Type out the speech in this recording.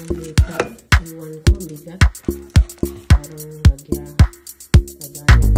parang bigat. Iwan ko, bigat. Parang nagya. Nagaya.